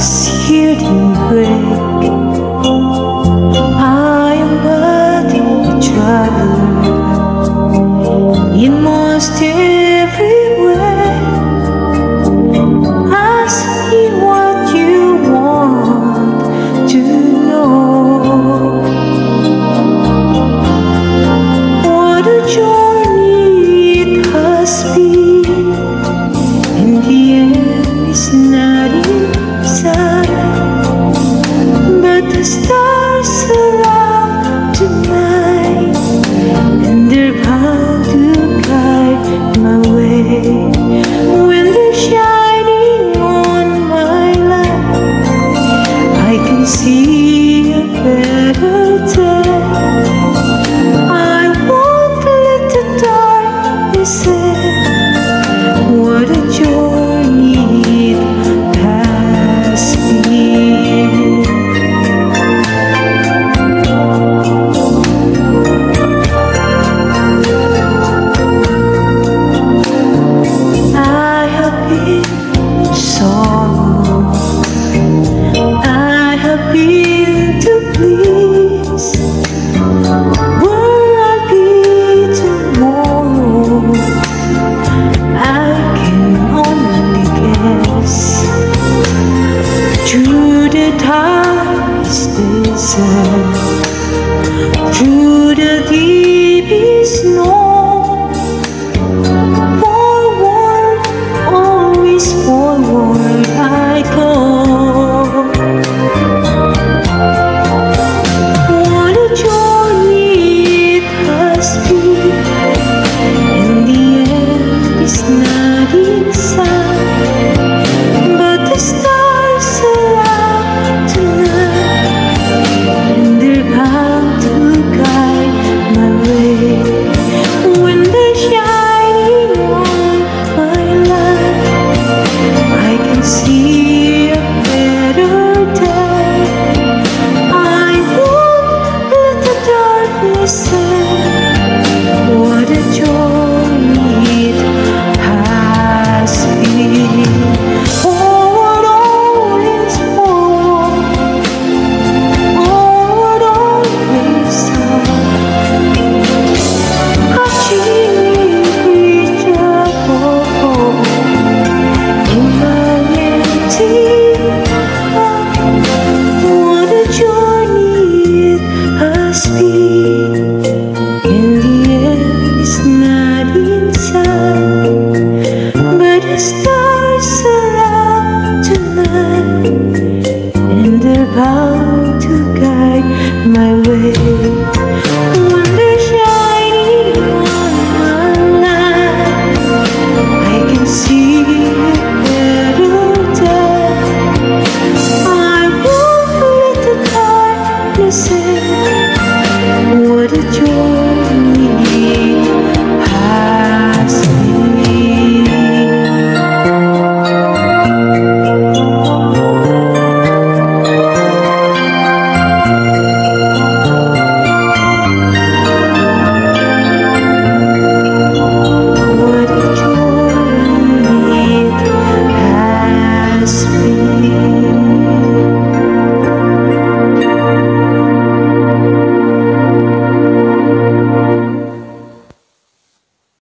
scared and break I am but a traveler You must when the shadows the Trudy, my way. Shining I can see better. I won't let the darkness in. What a joy!